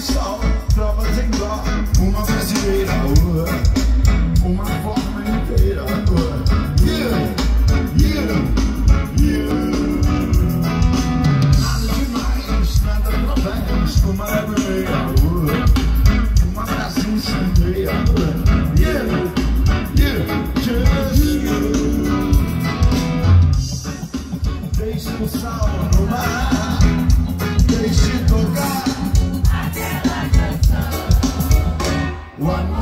o sol, provas em dó Uma brasileira, uh, uma forma inteira uh, yeah, yeah, yeah. Nada demais, nada provemos Uma brasileira, uh, uma brasileira inteira uh, yeah. Deixa o sal no mar One.